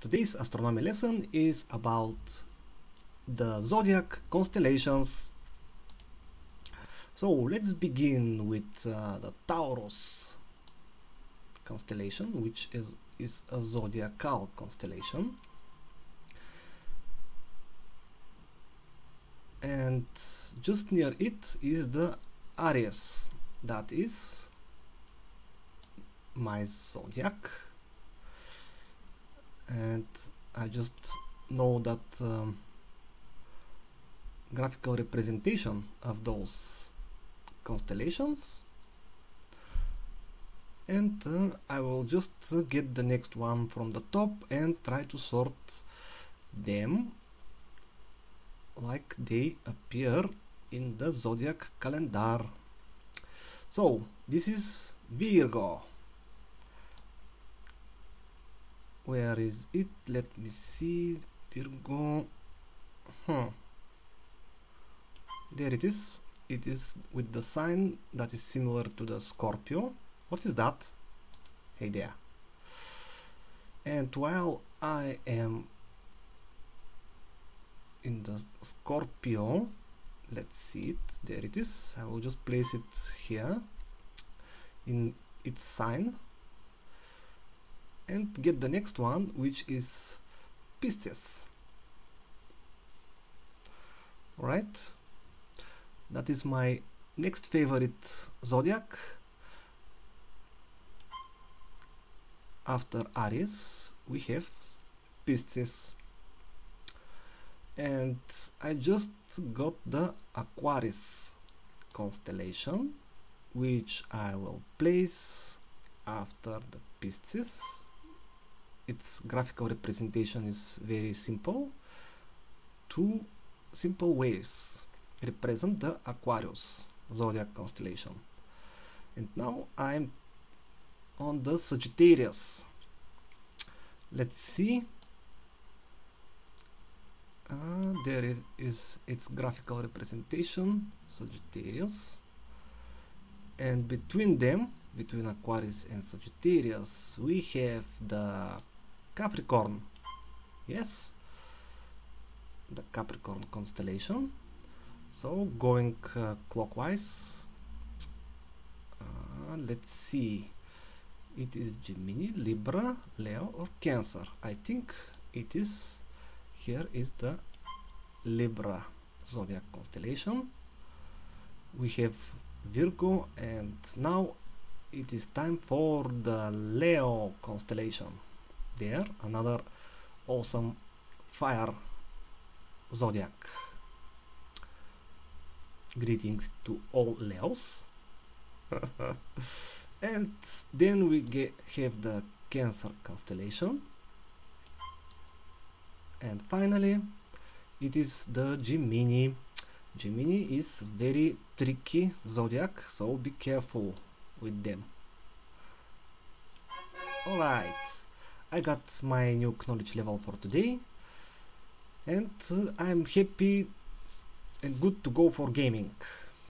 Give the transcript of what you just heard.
today's astronomy lesson is about the zodiac constellations. So let's begin with uh, the Taurus constellation, which is, is a zodiacal constellation. And just near it is the Aries, that is my zodiac and I just know that um, graphical representation of those constellations. And uh, I will just uh, get the next one from the top and try to sort them like they appear in the zodiac calendar. So this is Virgo where is it? Let me see. Virgo hmm. There it is. It is with the sign that is similar to the Scorpio. What is that? Hey there. And while I am in the Scorpio let's see it. There it is. I will just place it here in its sign and get the next one which is Pisces right that is my next favorite zodiac. After Aries we have Pisces. And I just got the Aquarius constellation which I will place after the Pisces its graphical representation is very simple. Two simple ways represent the Aquarius zodiac constellation. And now I'm on the Sagittarius. Let's see. Uh, there is, is its graphical representation, Sagittarius. And between them, between Aquarius and Sagittarius, we have the Capricorn. Yes, the Capricorn constellation. So going uh, clockwise, uh, let's see. It is Gemini, Libra, Leo, or Cancer. I think it is. Here is the Libra zodiac constellation. We have Virgo, and now it is time for the Leo constellation there another awesome fire zodiac. Greetings to all Leos. And then we get have the Cancer constellation. And finally it is the Gemini. Gemini is very tricky zodiac so be careful with them. Alright I got my new knowledge level for today. And uh, I'm happy and good to go for gaming